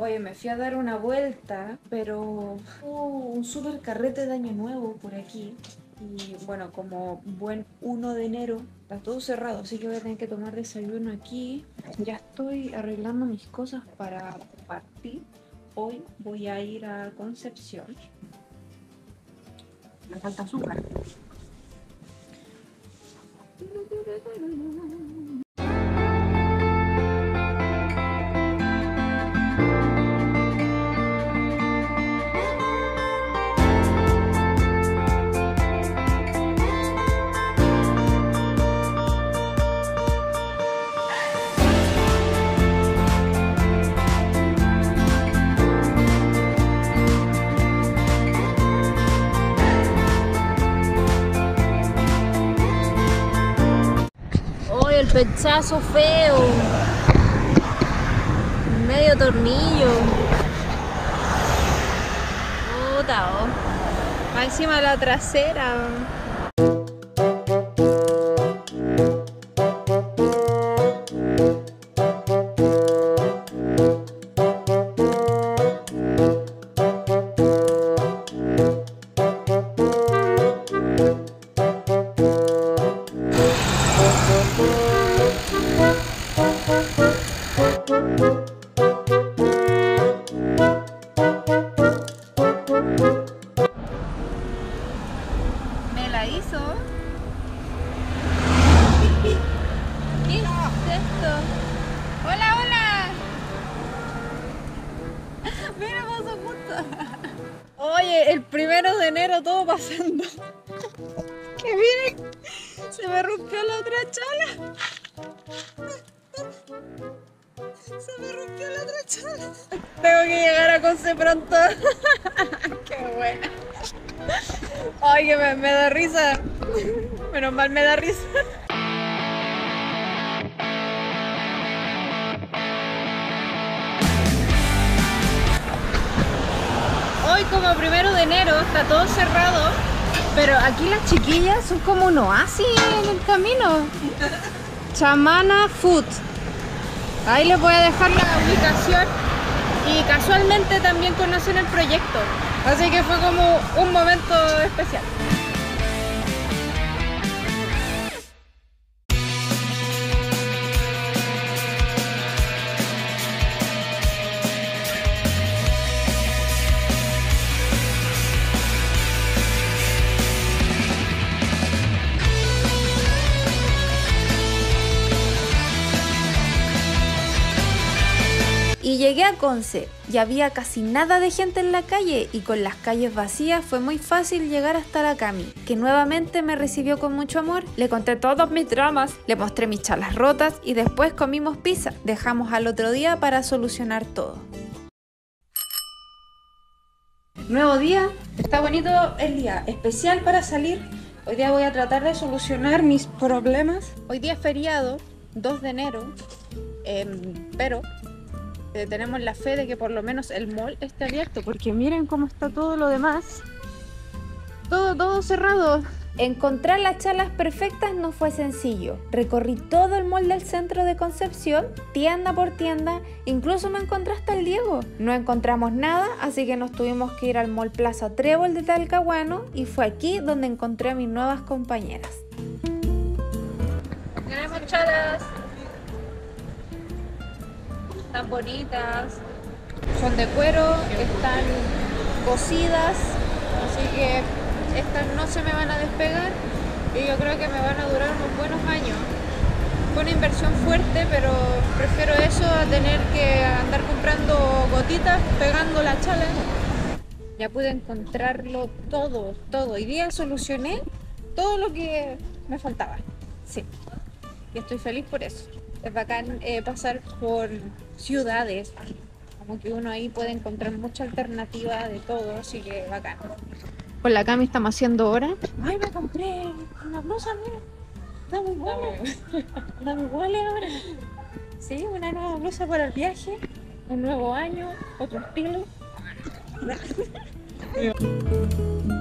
Oye, me fui a dar una vuelta, pero hubo un súper carrete de año nuevo por aquí. Y bueno, como buen 1 de enero, está todo cerrado, así que voy a tener que tomar desayuno aquí. Ya estoy arreglando mis cosas para partir. Hoy voy a ir a Concepción. Me falta azúcar. pechazo feo! Medio tornillo. Puta, oh. De la trasera. Hizo. ¿Qué es esto? ¡Hola, hola! Mira, pasó justo. Oye, el primero de enero todo pasando. Que miren, se me rompió la otra chala. Se me rompió la otra chala. Tengo que llegar a Conce pronto. Qué buena. Ay, que me, da risa. Menos mal me da risa. Hoy como primero de enero está todo cerrado, pero aquí las chiquillas son como un oasis en el camino. Chamana Food. Ahí les voy a dejar la ubicación y casualmente también conocen el proyecto. Así que fue como un momento especial. Llegué a Conce y había casi nada de gente en la calle y con las calles vacías fue muy fácil llegar hasta la Cami, que nuevamente me recibió con mucho amor. Le conté todos mis dramas, le mostré mis chalas rotas y después comimos pizza. Dejamos al otro día para solucionar todo. Nuevo día, está bonito el día, especial para salir. Hoy día voy a tratar de solucionar mis problemas. Hoy día es feriado, 2 de enero, em, pero eh, tenemos la fe de que por lo menos el mall esté abierto, porque miren cómo está todo lo demás. Todo, todo cerrado. Encontrar las chalas perfectas no fue sencillo. Recorrí todo el mall del centro de Concepción, tienda por tienda, incluso me encontré hasta el Diego. No encontramos nada, así que nos tuvimos que ir al mall Plaza Trébol de Talcahuano y fue aquí donde encontré a mis nuevas compañeras. Tenemos chalas. Están bonitas. Son de cuero, están cosidas, así que estas no se me van a despegar y yo creo que me van a durar unos buenos años. Fue una inversión fuerte, pero prefiero eso a tener que andar comprando gotitas, pegando la chala. Ya pude encontrarlo todo, todo. Hoy día solucioné todo lo que me faltaba. Sí. Y estoy feliz por eso. Es bacán eh, pasar por ciudades. Como que uno ahí puede encontrar mucha alternativa de todo, así que bacán. Con la Cami estamos haciendo hora. Ay, me compré una blusa, mira. Está muy buena. Está muy buena ahora. Sí, una nueva blusa para el viaje. Un nuevo año, otro estilo.